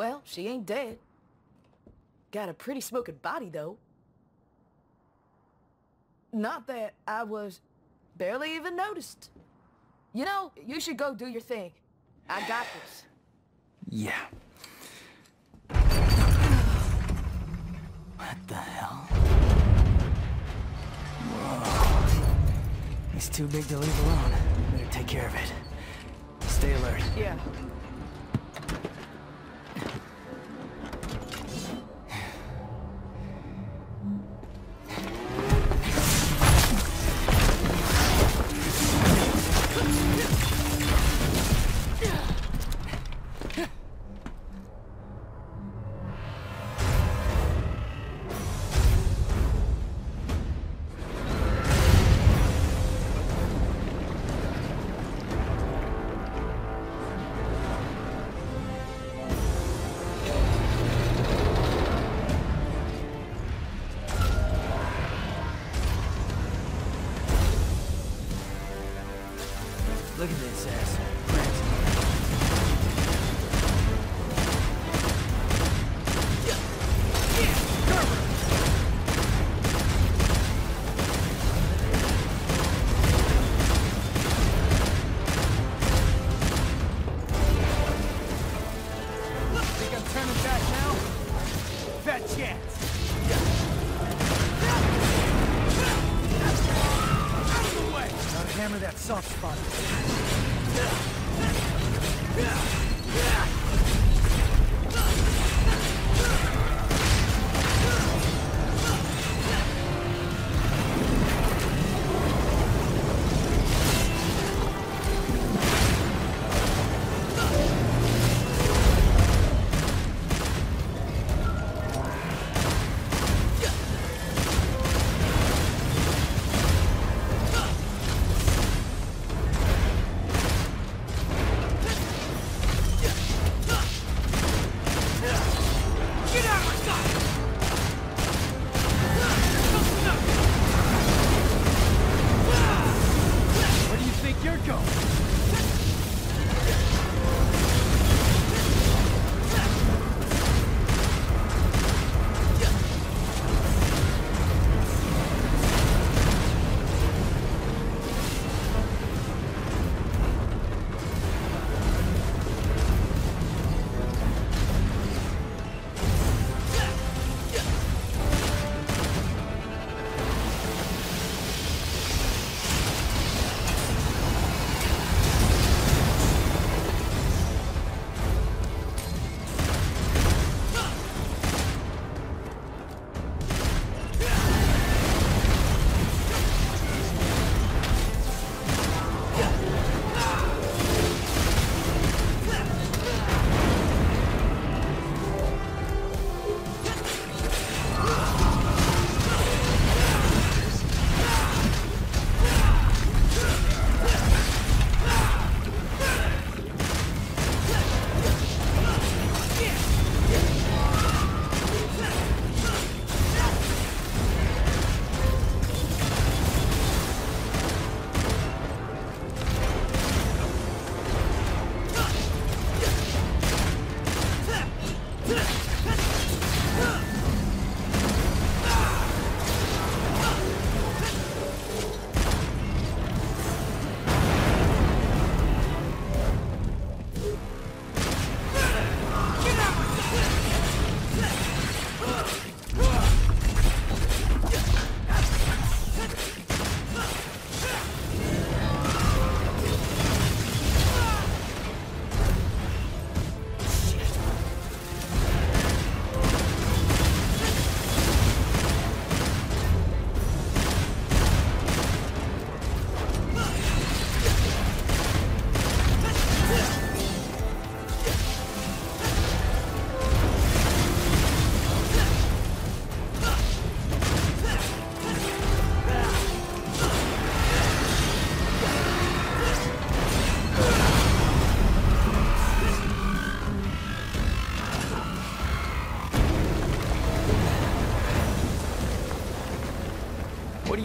Well, she ain't dead. Got a pretty smoking body, though. Not that I was barely even noticed. You know, you should go do your thing. I got this. Yeah. What the hell? Whoa. He's too big to leave alone. Better take care of it. Stay alert. Yeah.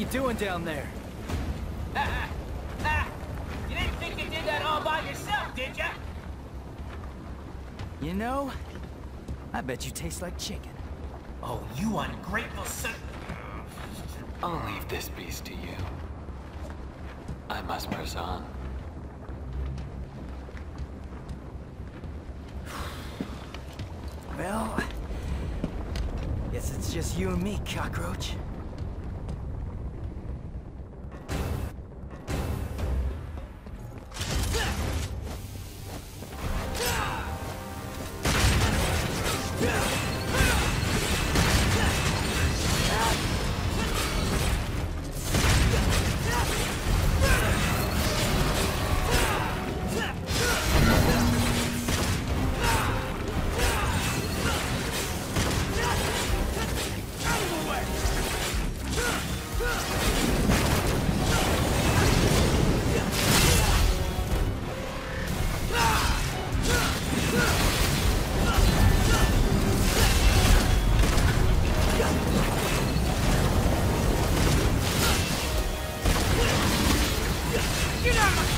You doing down there? Ah, ah, ah. You didn't think you did that all by yourself, did ya? You know, I bet you taste like chicken. Oh, you ungrateful son... I'll leave this beast to you. I must press on. Well, guess it's just you and me, cockroach.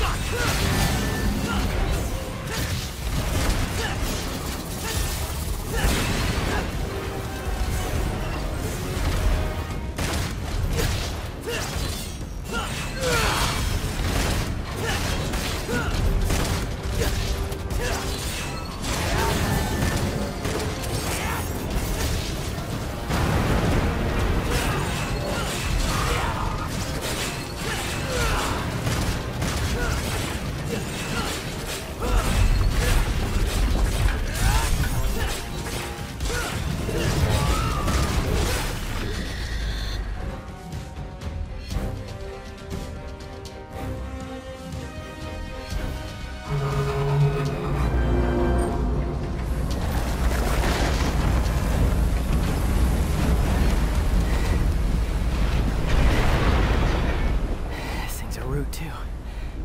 This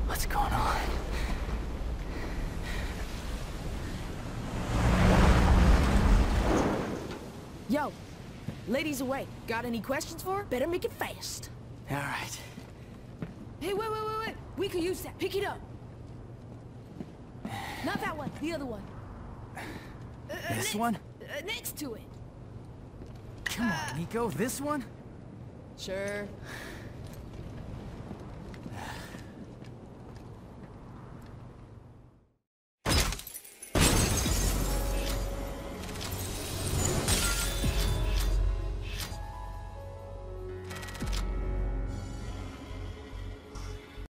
What's going on? Yo, ladies away. Got any questions for her? Better make it fast. All right. Hey, wait, wait, wait, wait. We could use that. Pick it up. Not that one. The other one. Uh, This ne- one? Uh, next to it. Come on, Nico. This one? Sure.